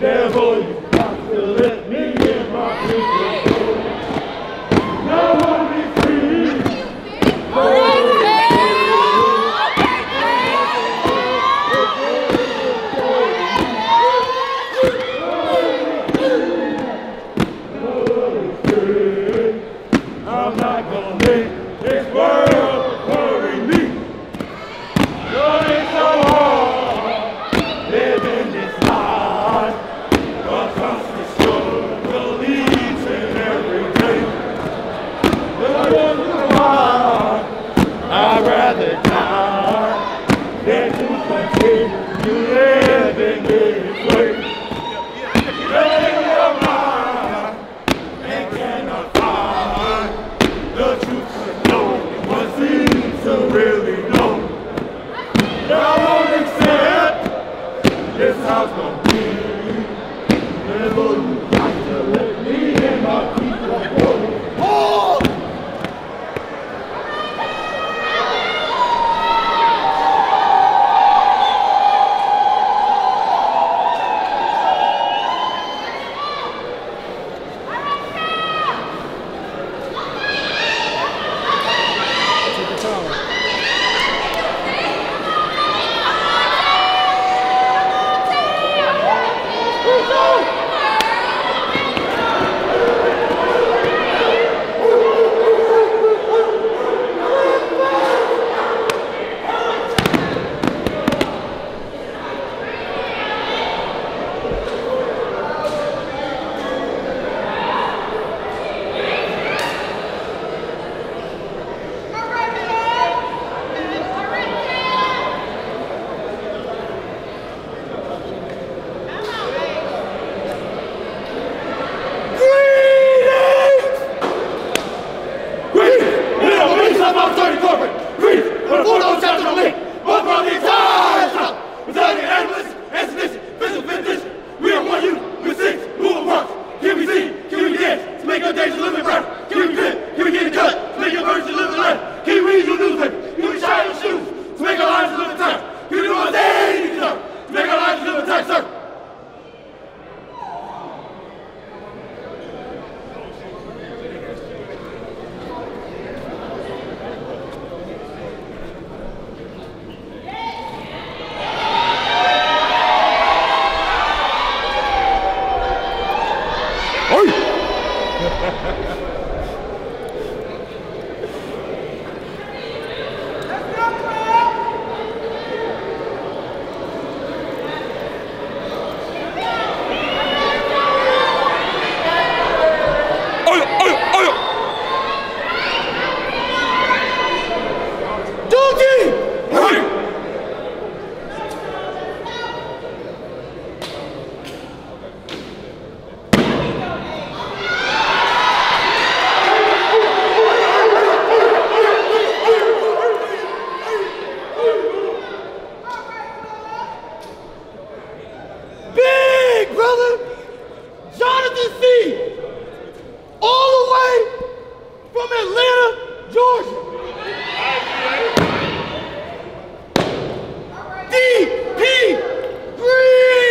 Devil, brother, Jonathan C. All the way from Atlanta, Georgia. DP Green.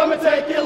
come and take it.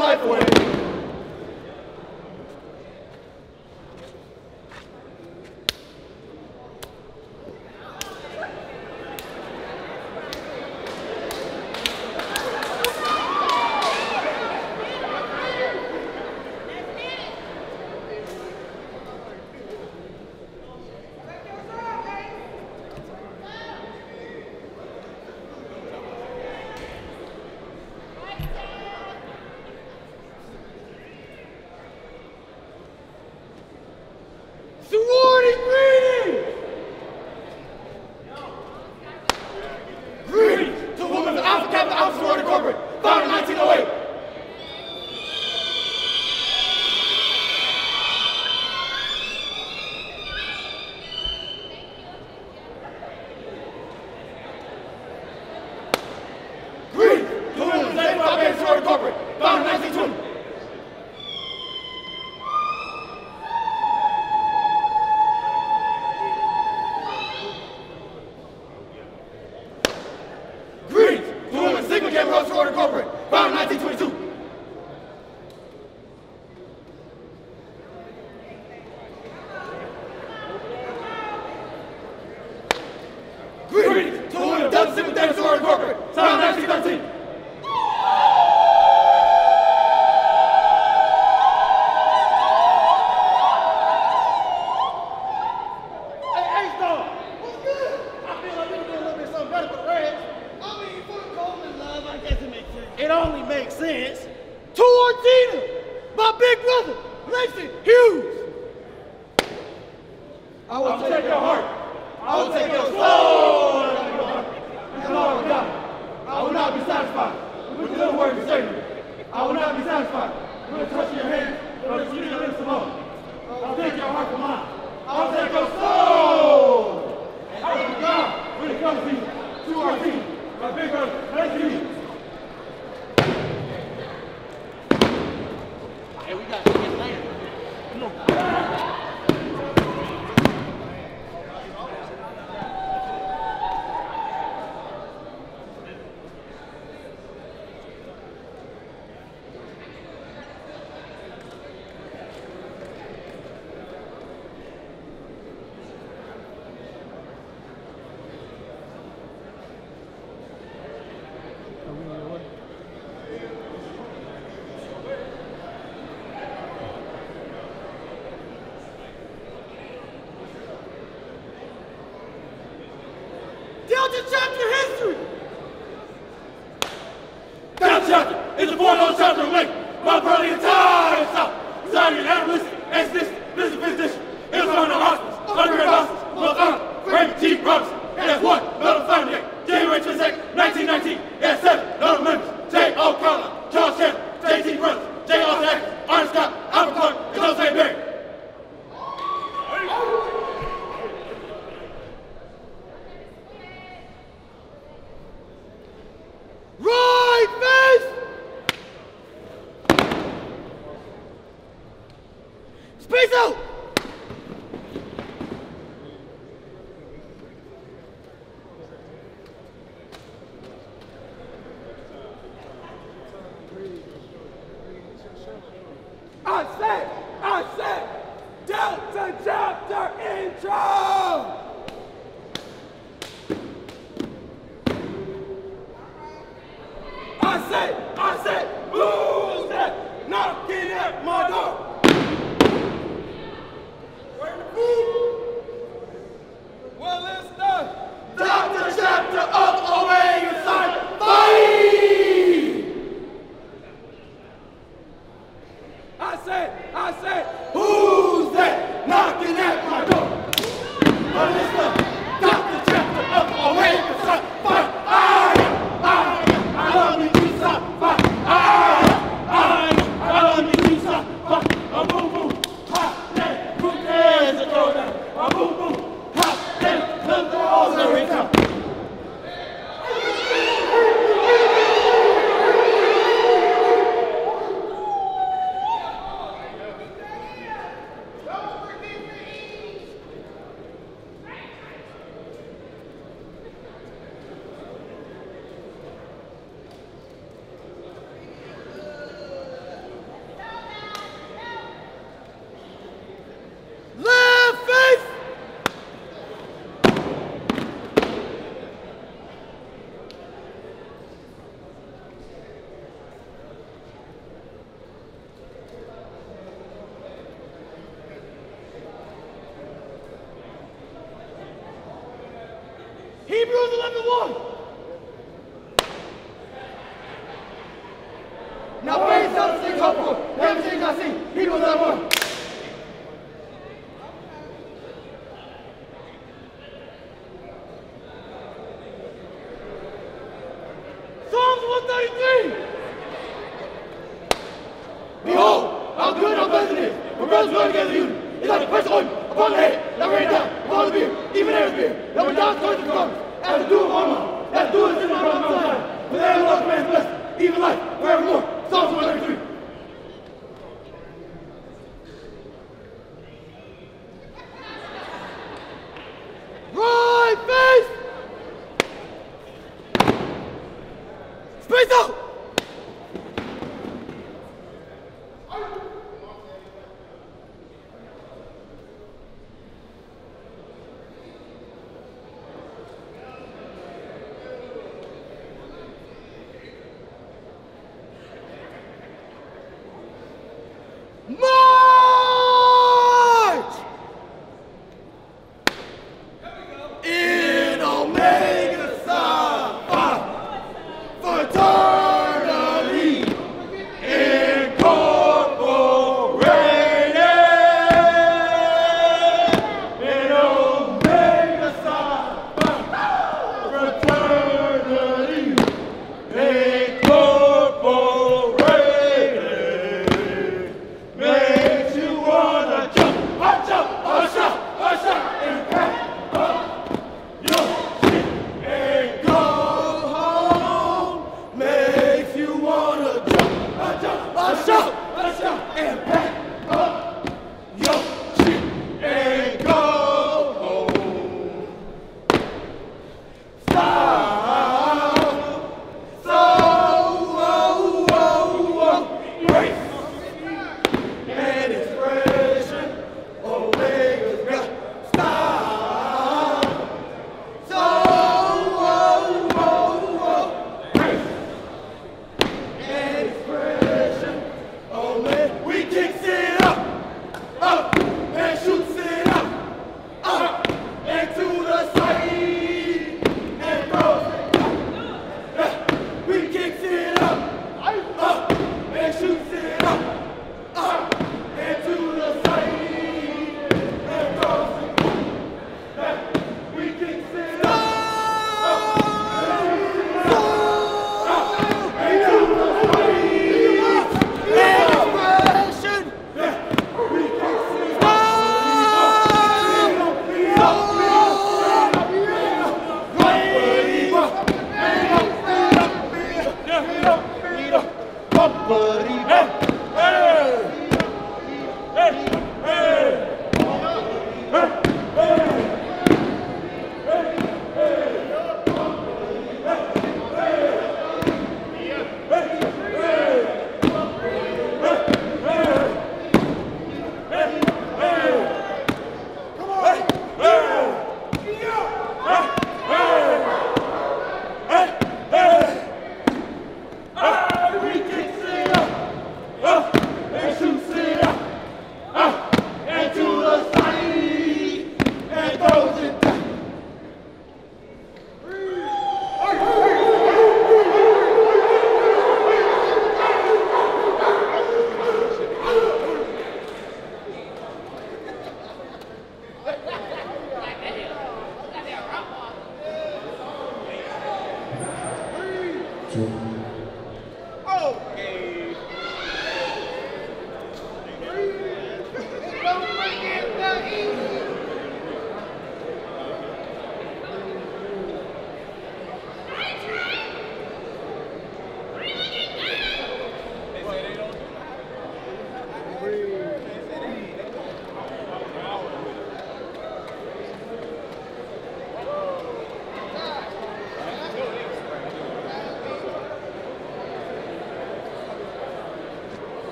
11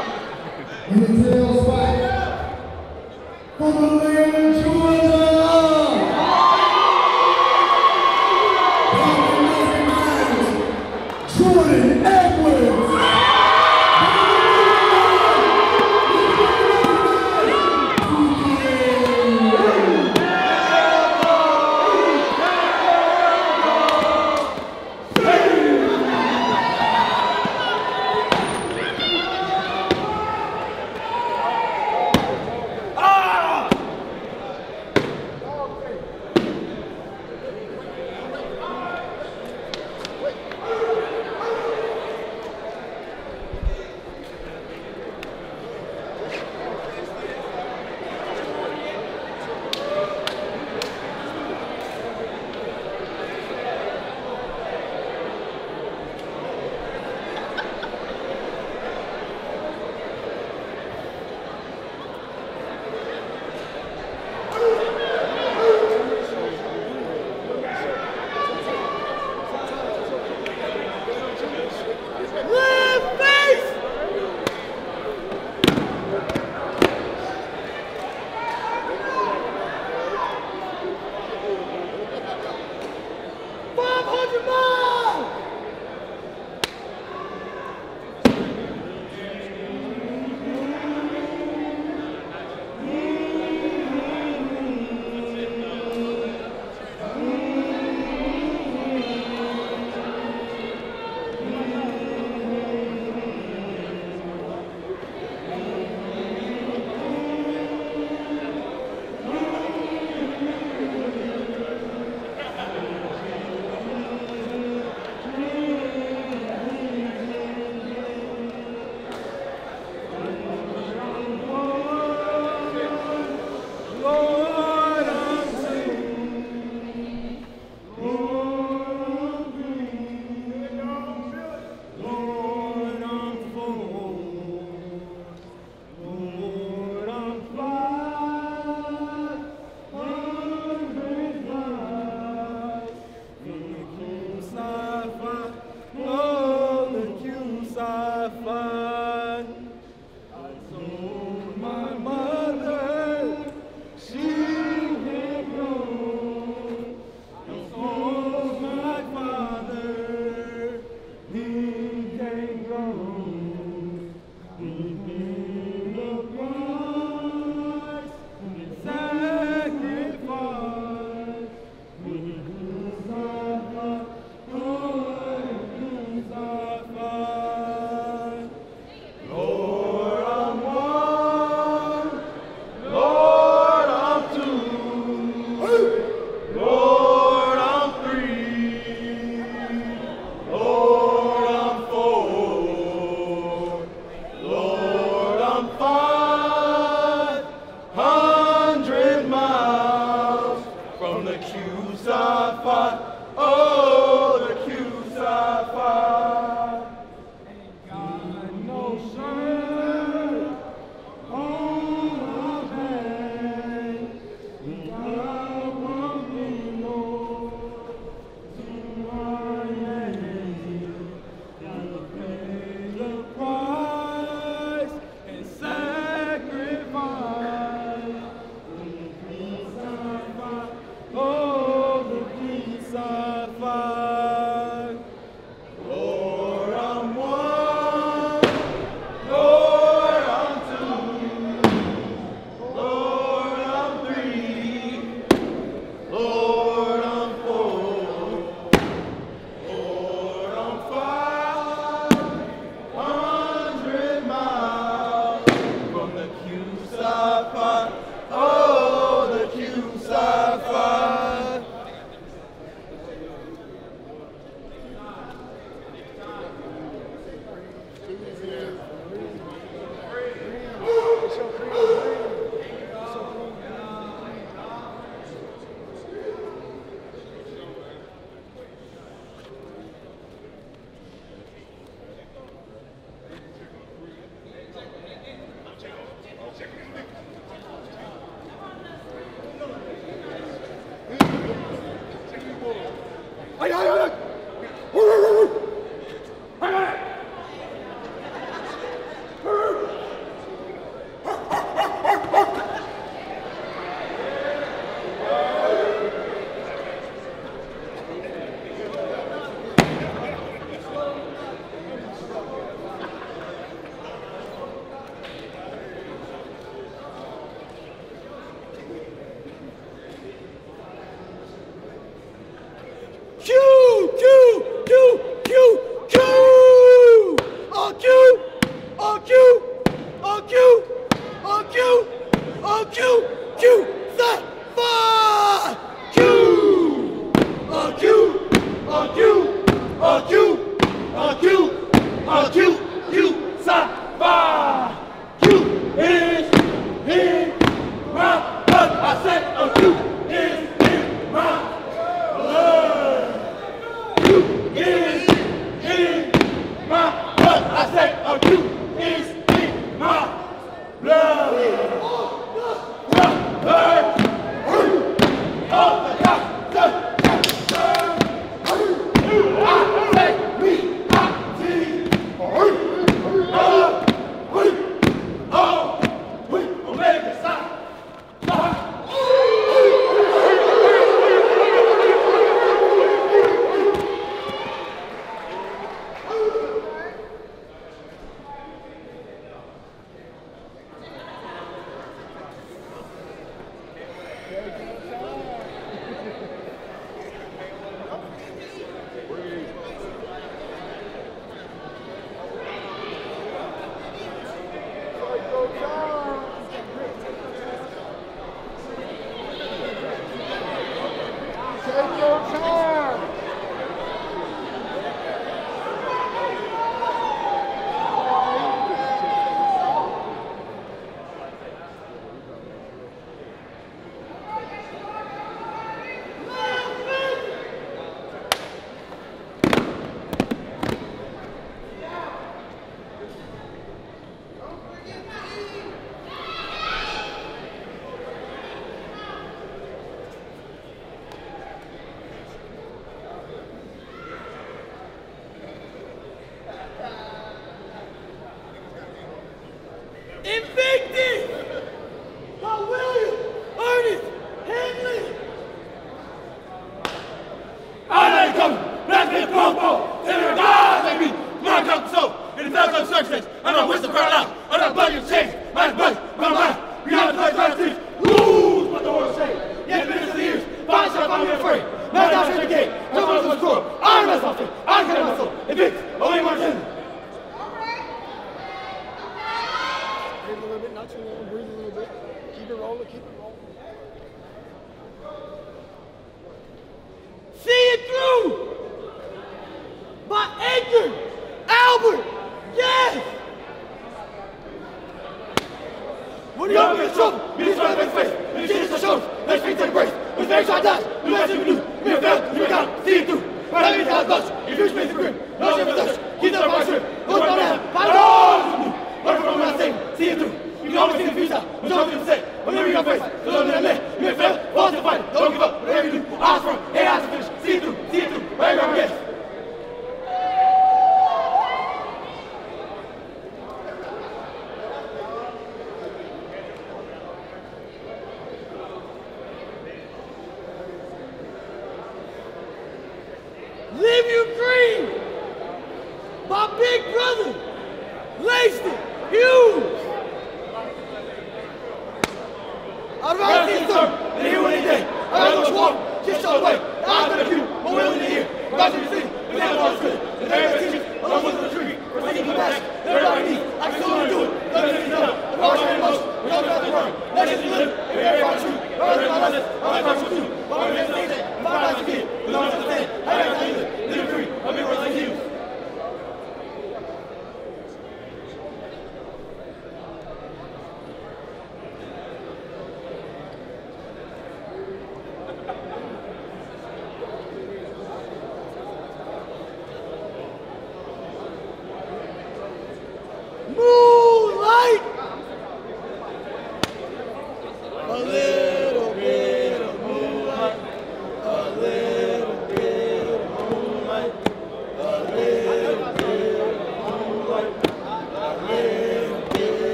out.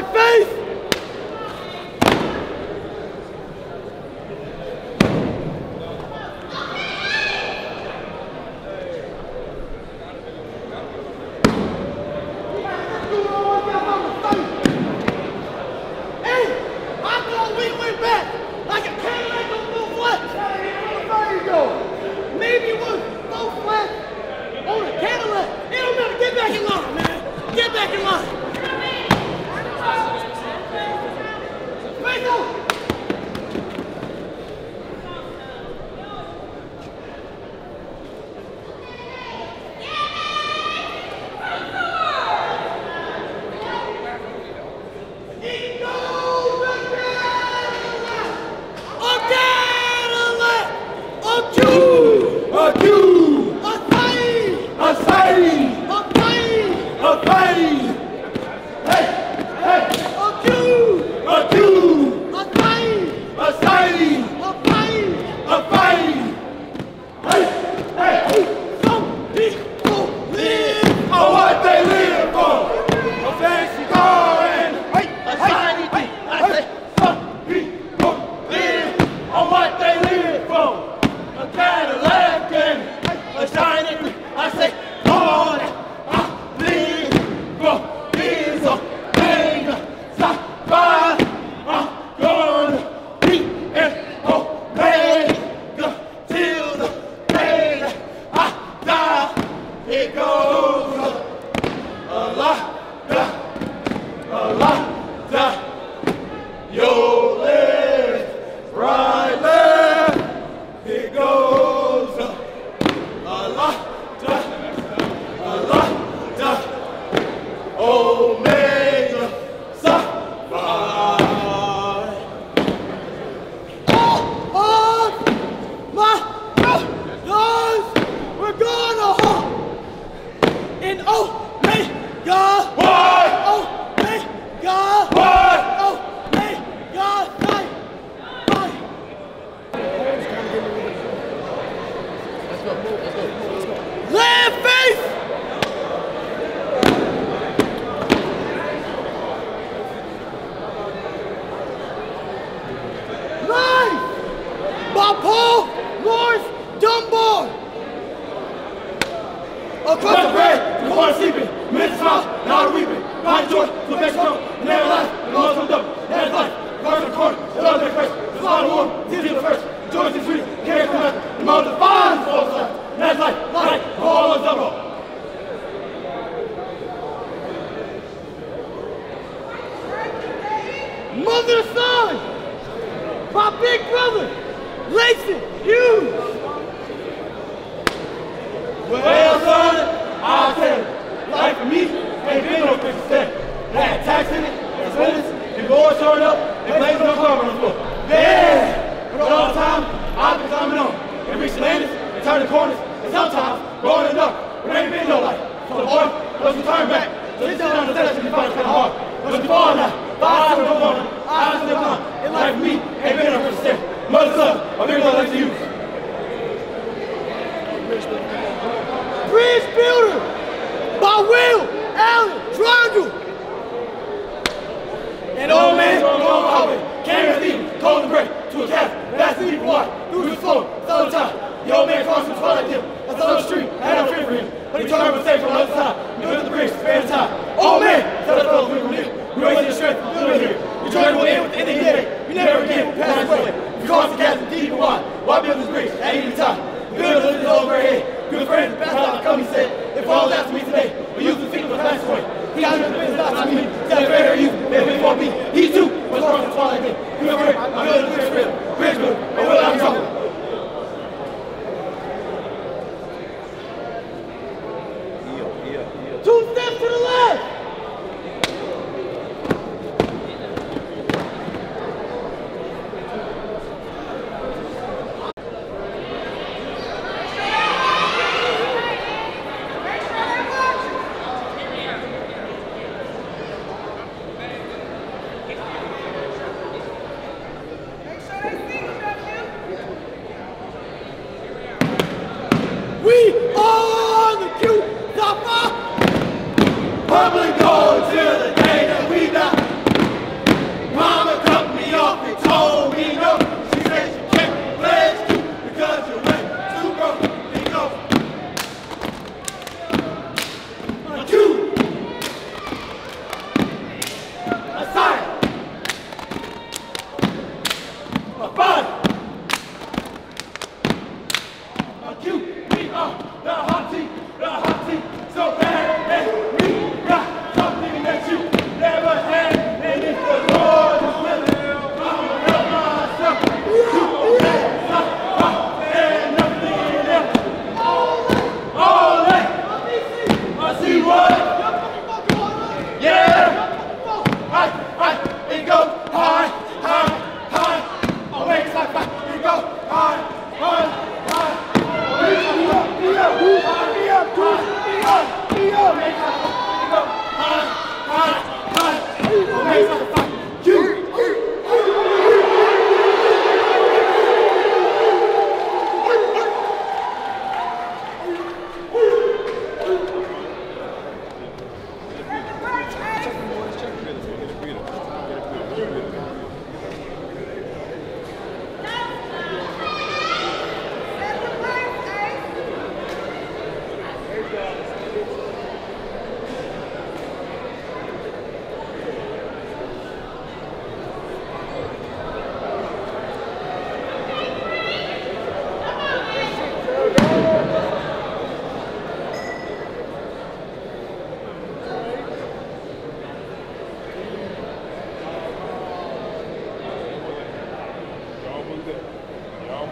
Right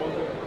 Thank you.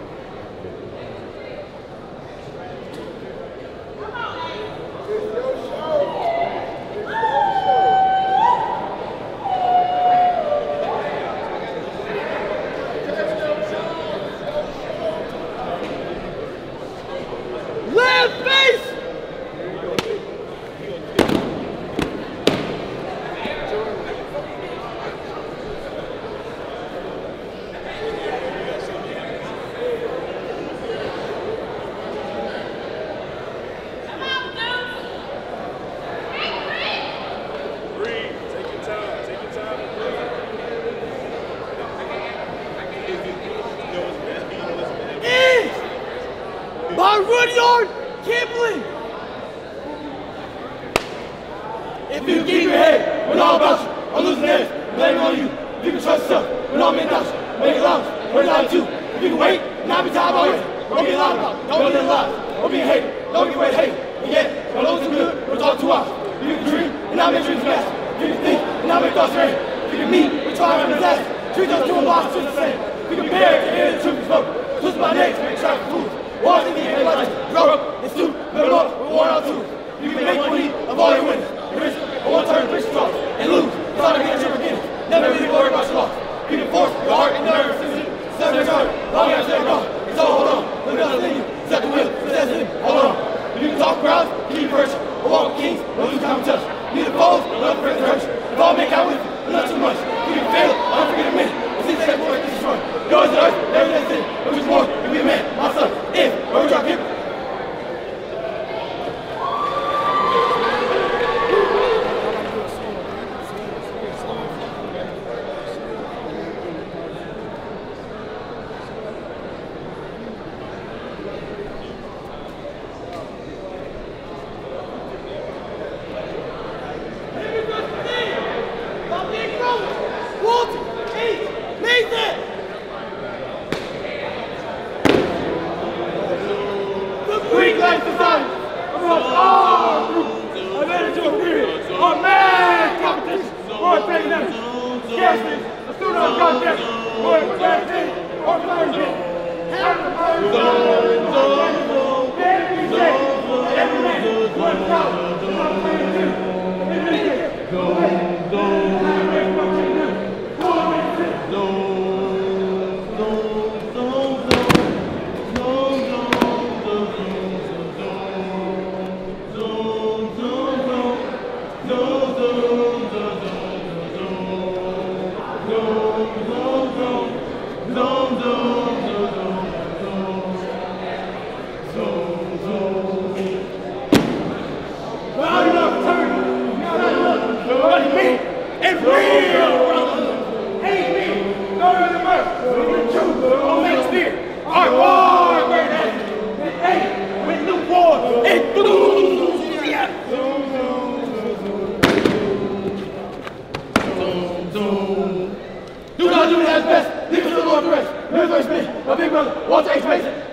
But Big Brother, what's expected?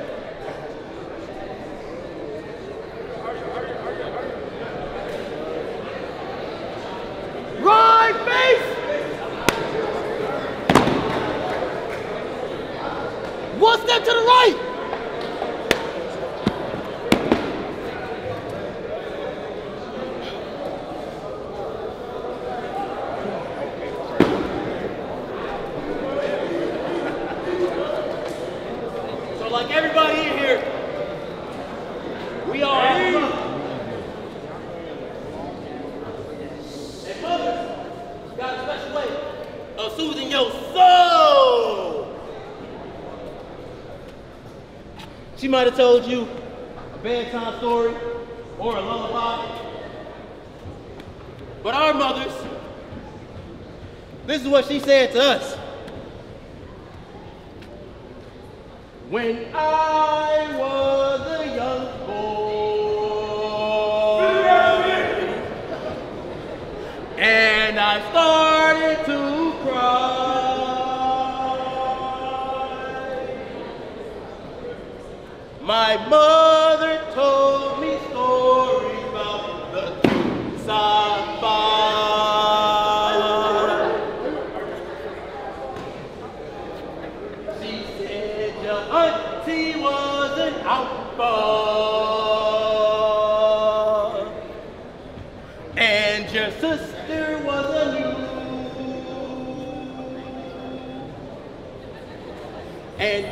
She might have told you a bedtime story or a lullaby. But our mothers, this is what she said to us. When I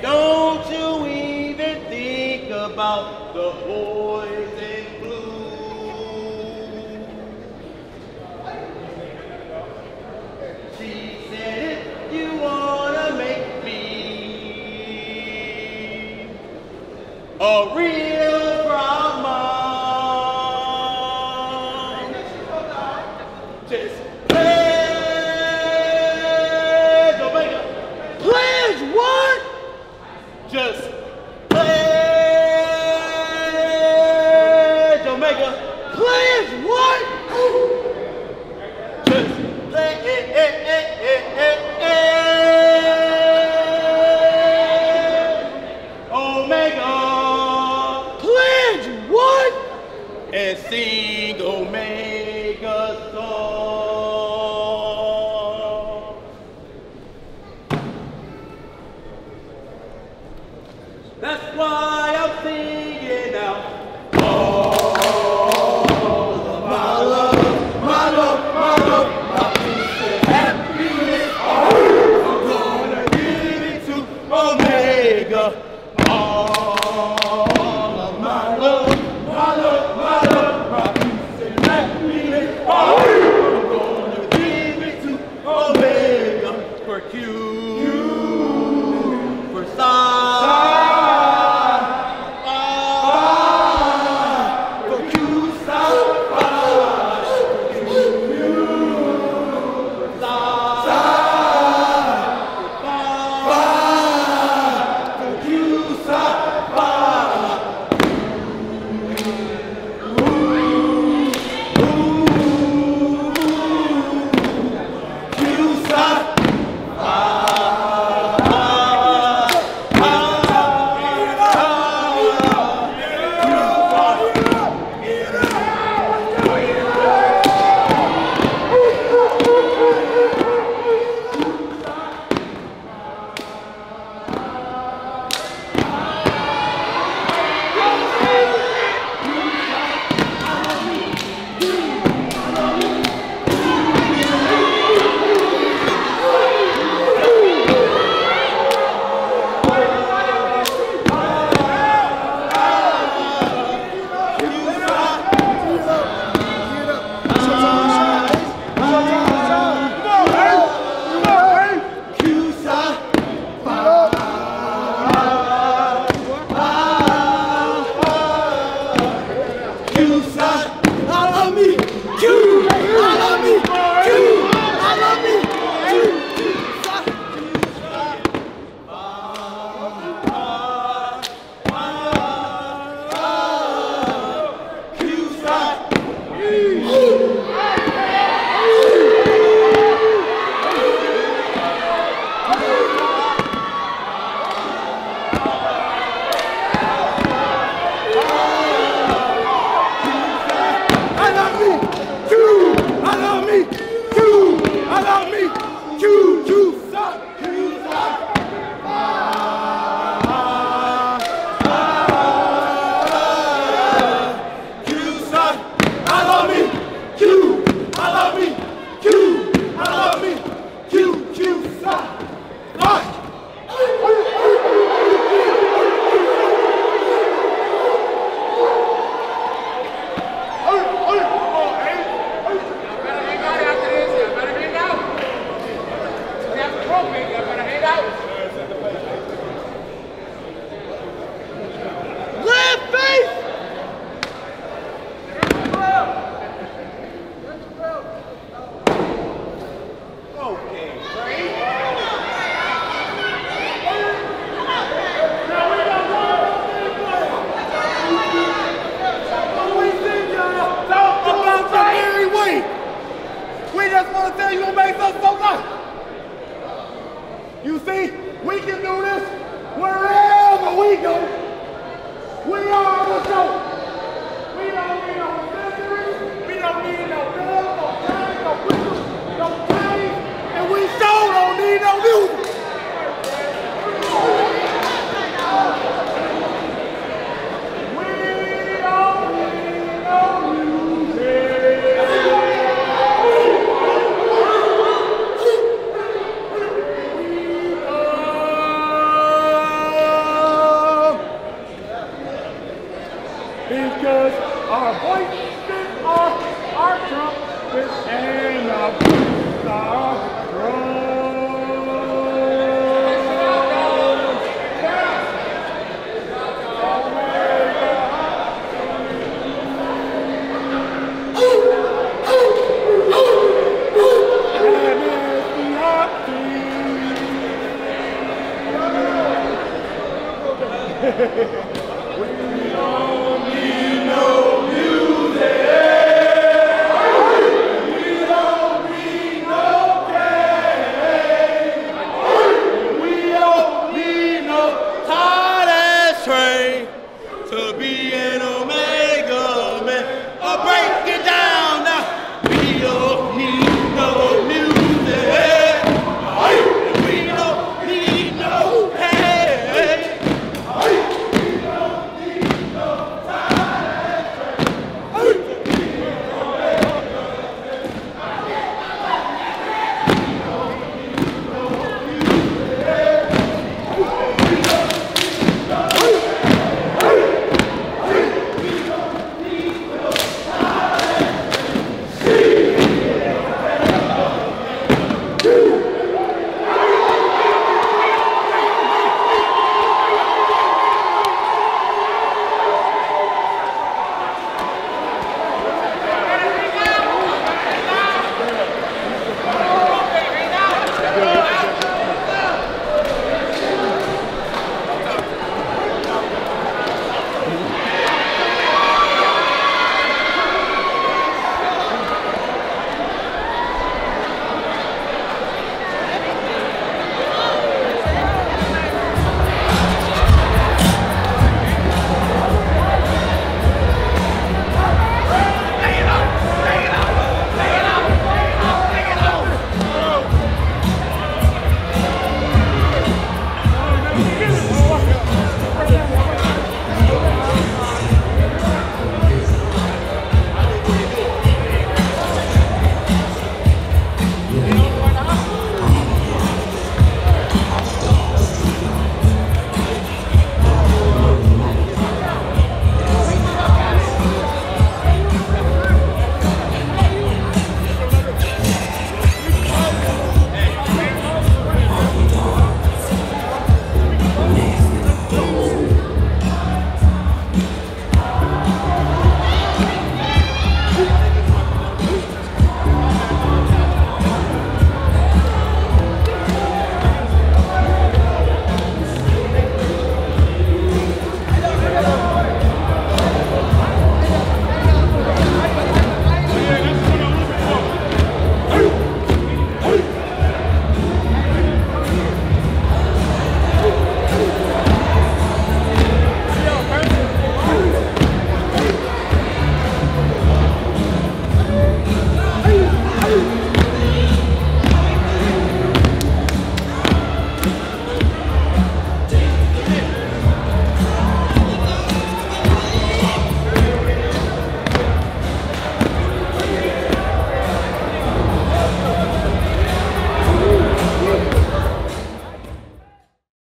Don't you even think about the boys in blue. She said, if you wanna make me a real